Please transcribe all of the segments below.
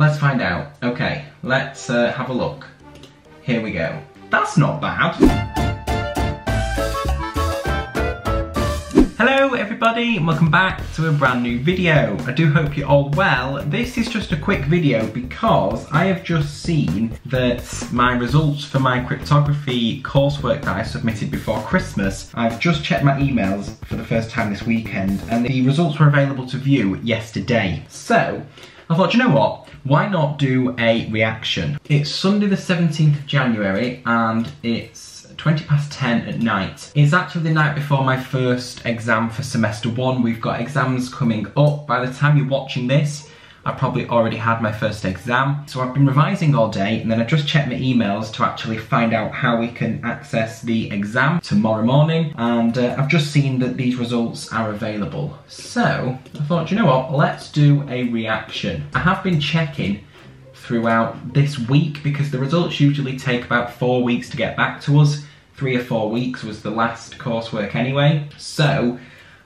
Let's find out. Okay, let's uh, have a look. Here we go. That's not bad. Hello everybody and welcome back to a brand new video. I do hope you're all well. This is just a quick video because I have just seen that my results for my cryptography coursework that I submitted before Christmas, I've just checked my emails for the first time this weekend and the results were available to view yesterday. So, I thought, you know what? Why not do a reaction? It's Sunday the 17th of January and it's 20 past 10 at night. It's actually the night before my first exam for semester one. We've got exams coming up. By the time you're watching this, I probably already had my first exam. So I've been revising all day and then I just checked my emails to actually find out how we can access the exam tomorrow morning. And uh, I've just seen that these results are available. So I thought, you know what, let's do a reaction. I have been checking throughout this week because the results usually take about four weeks to get back to us three or four weeks was the last coursework anyway. So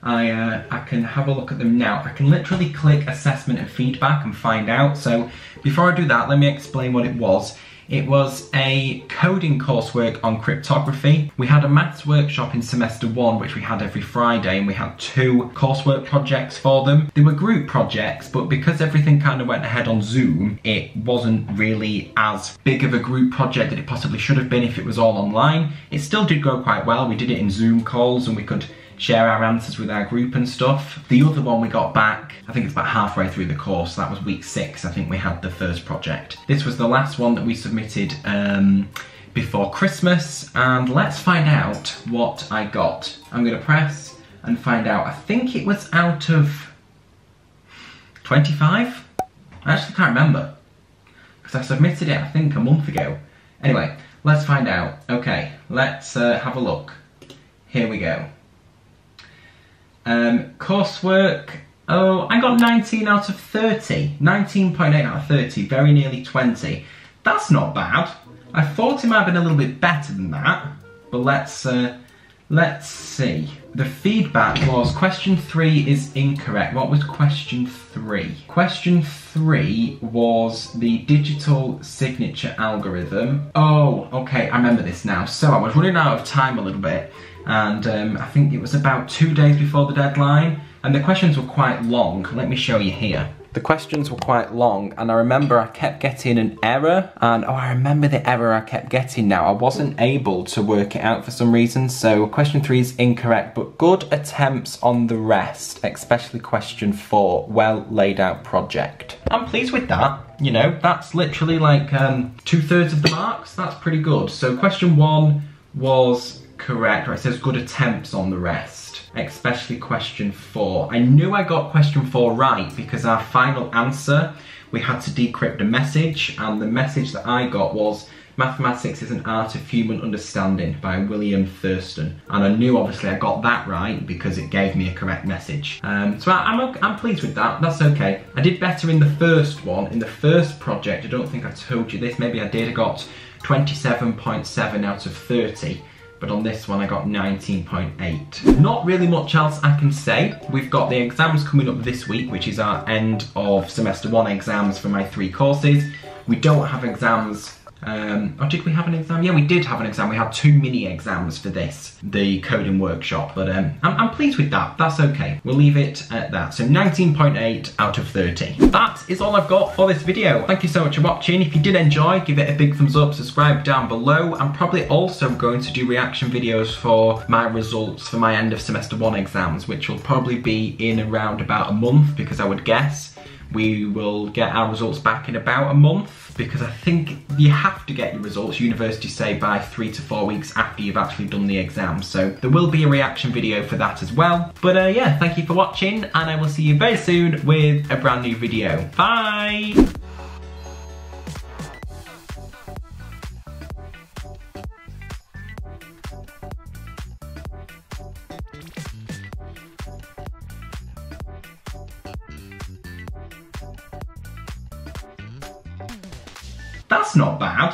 I, uh, I can have a look at them now. I can literally click assessment and feedback and find out. So before I do that, let me explain what it was. It was a coding coursework on cryptography. We had a maths workshop in semester one, which we had every Friday, and we had two coursework projects for them. They were group projects, but because everything kind of went ahead on Zoom, it wasn't really as big of a group project that it possibly should have been if it was all online. It still did go quite well. We did it in Zoom calls and we could share our answers with our group and stuff. The other one we got back, I think it's about halfway through the course, that was week six, I think we had the first project. This was the last one that we submitted um, before Christmas, and let's find out what I got. I'm gonna press and find out. I think it was out of 25? I actually can't remember, because I submitted it, I think, a month ago. Anyway, let's find out. Okay, let's uh, have a look. Here we go. Um, coursework, oh, I got 19 out of 30. 19.8 out of 30, very nearly 20. That's not bad. I thought it might have been a little bit better than that, but let's, uh, let's see. The feedback was question three is incorrect. What was question three? Question three was the digital signature algorithm. Oh, okay, I remember this now. So I was running out of time a little bit and um, I think it was about two days before the deadline and the questions were quite long. Let me show you here. The questions were quite long and I remember I kept getting an error and oh I remember the error I kept getting now. I wasn't able to work it out for some reason so question three is incorrect but good attempts on the rest especially question four well laid out project. I'm pleased with that you know that's literally like um, two thirds of the marks that's pretty good. So question one was correct right says good attempts on the rest especially question four. I knew I got question four right because our final answer, we had to decrypt a message and the message that I got was Mathematics is an Art of Human Understanding by William Thurston. And I knew obviously I got that right because it gave me a correct message. Um, so I, am I'm, I'm pleased with that, that's okay. I did better in the first one, in the first project, I don't think I told you this, maybe I did, I got 27.7 out of 30 but on this one I got 19.8. Not really much else I can say. We've got the exams coming up this week, which is our end of semester one exams for my three courses. We don't have exams um, or did we have an exam? Yeah, we did have an exam. We had two mini exams for this, the coding workshop. But um, I'm, I'm pleased with that. That's okay. We'll leave it at that. So 19.8 out of 30. That is all I've got for this video. Thank you so much for watching. If you did enjoy, give it a big thumbs up, subscribe down below. I'm probably also going to do reaction videos for my results for my end of semester one exams, which will probably be in around about a month because I would guess we will get our results back in about a month because I think you have to get your results, universities say, by three to four weeks after you've actually done the exam. So there will be a reaction video for that as well. But uh, yeah, thank you for watching and I will see you very soon with a brand new video. Bye! That's not bad.